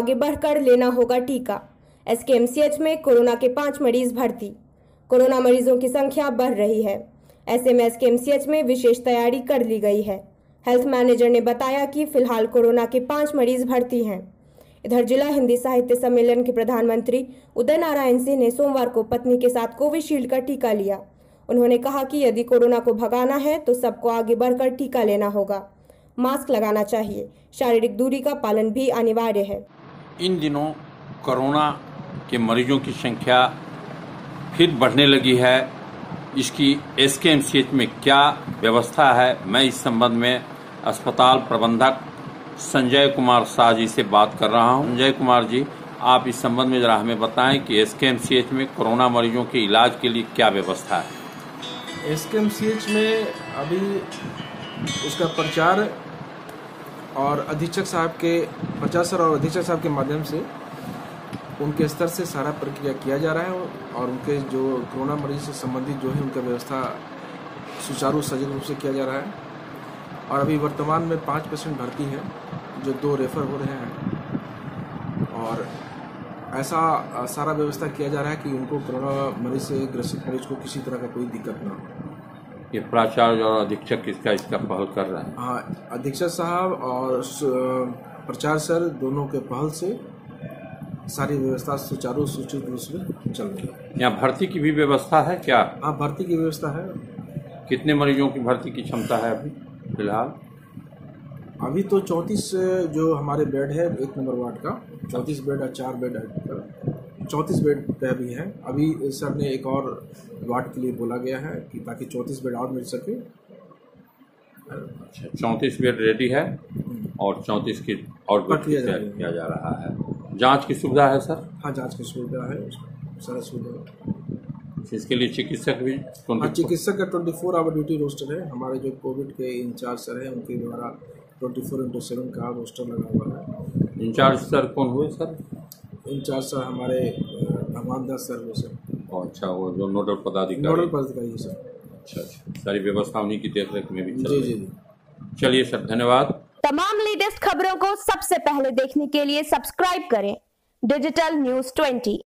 आगे बढ़कर लेना होगा टीका। एसकेएमसीएच में कोरोना के पाँच मरीज़ भर्ती। कोरोना मरीजों की संख्या बढ़ रही है। ऐसे में एसकेएमसीएच में विशेष तैयारी कर ली गई है। हेल्थ मैनेजर ने बताया कि फ़िलहाल कोरोना के पाँच मरीज़ भर्ती हैं। इधर जिला हिंदी साहित्य सम्मेलन के प्रधानमंत्री उदय नारायण सिंह ने सोमवार को पत्नी के साथ कोविशील्ड का टीका लिया। उन्होंने कहा कि यदि कोरोना को भगाना है तो सबको आगे बढ़कर टीका लेना होगा। मास्क लगाना चाहिए। शारीरिक दूरी का पालन भी अनिवार्य है। इन दिनों कोरोना के मरीजों की संख्या फिर बढ़ने लगी है। इसकी एसकेएमसीएच में क्या व्यवस्था है, मैं इस संबंध में अस्पताल प्रबंधक संजय कुमार शाह जी से बात कर रहा हूँ। संजय कुमार जी, आप इस संबंध में जरा हमें बताएँ कि एसकेएमसीएच में कोरोना मरीजों के इलाज के लिए क्या व्यवस्था है। S K M C H में अभी उसका प्रचार और अधीक्षक साहब के, प्रचार और अधीक्षक साहब के माध्यम से उनके स्तर से सारा प्रक्रिया किया जा रहा है और उनके जो कोरोना मरीज़ से संबंधित जो है उनका व्यवस्था सुचारू सजग रूप से किया जा रहा है। और अभी वर्तमान में पाँच पेशेंट भर्ती हैं, जो दो रेफर हो रहे हैं। और ऐसा, सारा व्यवस्था किया जा रहा है कि उनको कोरोना मरीज़ से ग्रसित मरीज़ को किसी तरह का कोई दिक्कत ना हो। ये प्राचार्य और अधीक्षक किसका इसका पहल कर रहे हैं। हाँ अधीक्षक साहब और प्रचार सर दोनों के पहल से सारी व्यवस्था सुचारू सूचित रूप से चल रही है। यहाँ भर्ती की भी व्यवस्था है क्या? हाँ भर्ती की व्यवस्था है। कितने मरीजों की भर्ती की क्षमता है अभी फ़िलहाल? अभी तो चौंतीस जो हमारे बेड है एक नंबर वार्ड का चौंतीस बेड और चार बेड है। चौंतीस बेड पे अभी है। अभी सर ने एक और वार्ड के लिए बोला गया है कि ताकि चौंतीस बेड और मिल सके। अच्छा चौंतीस बेड रेडी है और चौंतीस की और प्रक्रिया जारी किया जा रहा है। जाँच की सुविधा है सर? हाँ जाँच की सुविधा है सारा सुविधा इसके लिए चिकित्सक भी हाँ चिकित्सक का twenty four hour duty roster है। हमारे जो कोविड के इंचार्ज सर हैं उनके द्वारा ट्वेंटी फोर इंटू सेवन का रोस्टर लगा हुआ है। इंचार्ज सर कौन हुए सर? इंचार्ज सर हमारे अमानदार सर वो सर अच्छा वो जो नोडल पदाधिकारी। नोडल पदाधिकारी सर। अच्छा अच्छा। सारी व्यवस्था उन्हीं की देखरेख में भी जी जी जी। चलिए सर धन्यवाद। तमाम लेटेस्ट खबरों को सबसे पहले देखने के लिए सब्सक्राइब करें डिजिटल न्यूज़ 20